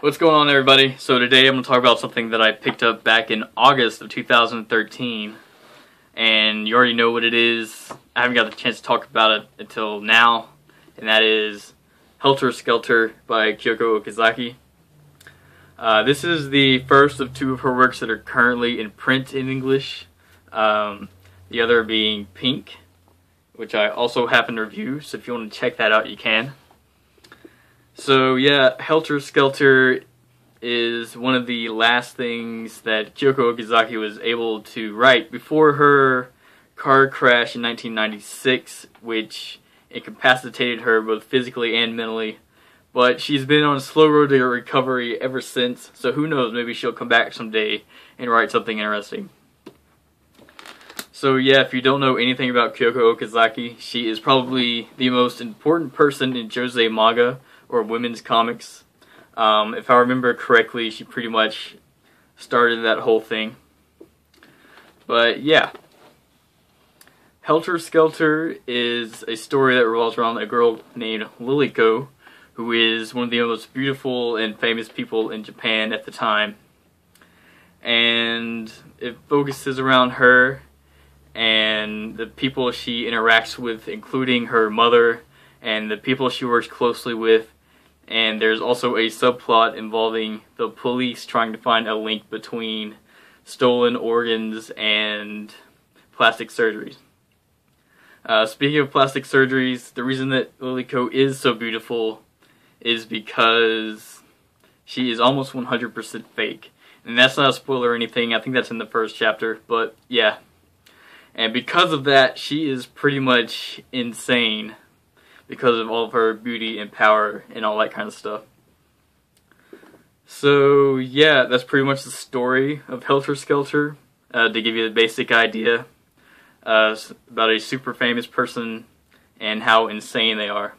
What's going on everybody? So today I'm going to talk about something that I picked up back in August of 2013 and you already know what it is. I haven't got the chance to talk about it until now and that is Helter Skelter by Kyoko Okazaki. Uh, this is the first of two of her works that are currently in print in English. Um, the other being Pink, which I also happen to review, so if you want to check that out, you can. So yeah, Helter Skelter is one of the last things that Kyoko Okazaki was able to write before her car crash in 1996, which incapacitated her both physically and mentally. But she's been on a slow road to recovery ever since, so who knows, maybe she'll come back someday and write something interesting. So yeah, if you don't know anything about Kyoko Okazaki, she is probably the most important person in Josei manga, or women's comics. Um, if I remember correctly, she pretty much started that whole thing. But yeah. Helter Skelter is a story that revolves around a girl named Liliko, who is one of the most beautiful and famous people in Japan at the time. And it focuses around her and the people she interacts with, including her mother and the people she works closely with and there's also a subplot involving the police trying to find a link between stolen organs and plastic surgeries. Uh, speaking of plastic surgeries, the reason that Liliko is so beautiful is because she is almost 100% fake. And that's not a spoiler or anything, I think that's in the first chapter, but yeah. And because of that, she is pretty much insane because of all of her beauty and power and all that kind of stuff. So yeah, that's pretty much the story of Helter Skelter. Uh, to give you the basic idea uh, about a super famous person and how insane they are.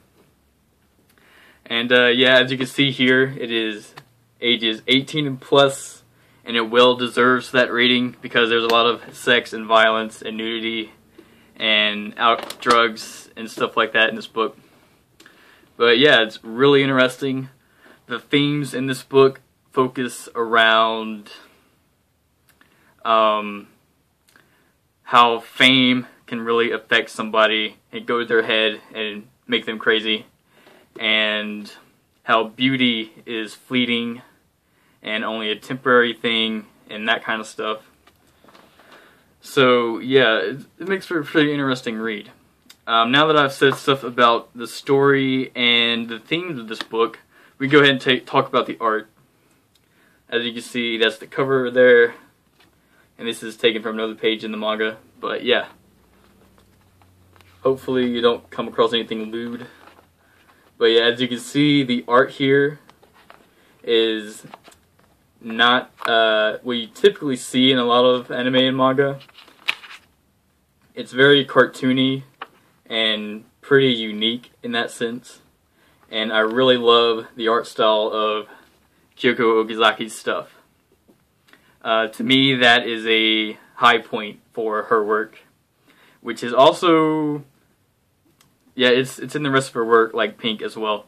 And uh, yeah, as you can see here, it is ages 18 and plus, and it well deserves that rating because there's a lot of sex and violence and nudity and out drugs and stuff like that in this book. But yeah, it's really interesting. The themes in this book focus around um, how fame can really affect somebody and go to their head and make them crazy, and how beauty is fleeting and only a temporary thing, and that kind of stuff. So yeah, it, it makes for a pretty interesting read. Um, now that I've said stuff about the story and the themes of this book, we go ahead and take, talk about the art. As you can see, that's the cover there, and this is taken from another page in the manga, but yeah. Hopefully you don't come across anything lewd. But yeah, as you can see, the art here is not uh, what you typically see in a lot of anime and manga. It's very cartoony, and pretty unique in that sense. And I really love the art style of Kyoko Okazaki's stuff. Uh, to me, that is a high point for her work, which is also, yeah, it's it's in the rest of her work, like Pink as well.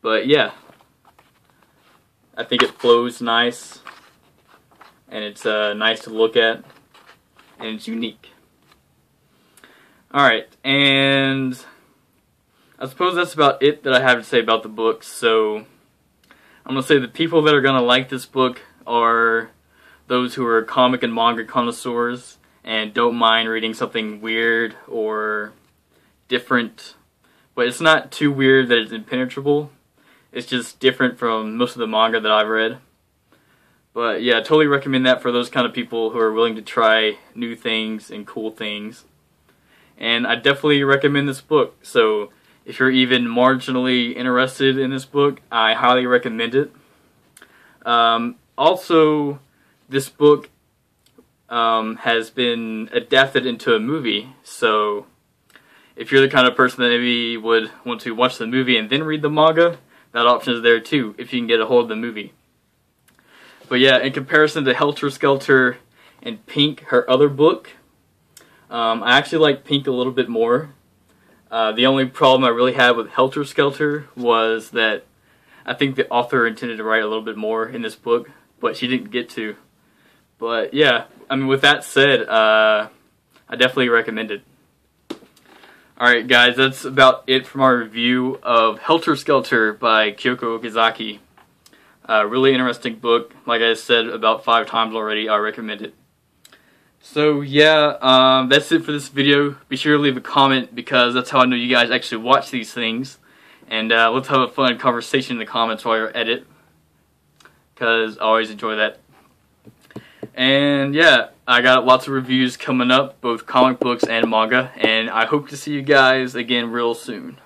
But yeah, I think it flows nice, and it's uh, nice to look at, and it's unique. Alright, and I suppose that's about it that I have to say about the book. So I'm going to say the people that are going to like this book are those who are comic and manga connoisseurs and don't mind reading something weird or different. But it's not too weird that it's impenetrable. It's just different from most of the manga that I've read. But yeah, I totally recommend that for those kind of people who are willing to try new things and cool things and I definitely recommend this book. So if you're even marginally interested in this book, I highly recommend it. Um, also, this book um, has been adapted into a movie, so if you're the kind of person that maybe would want to watch the movie and then read the manga, that option is there too, if you can get a hold of the movie. But yeah, in comparison to Helter Skelter and Pink, her other book, um, I actually like Pink a little bit more. Uh, the only problem I really had with Helter Skelter was that I think the author intended to write a little bit more in this book, but she didn't get to. But yeah, I mean, with that said, uh, I definitely recommend it. Alright guys, that's about it from our review of Helter Skelter by Kyoko Okazaki. Uh, really interesting book. Like I said about five times already, I recommend it. So yeah, um, that's it for this video. Be sure to leave a comment because that's how I know you guys actually watch these things. And uh, let's have a fun conversation in the comments while you're at it. Because I always enjoy that. And yeah, I got lots of reviews coming up, both comic books and manga, and I hope to see you guys again real soon.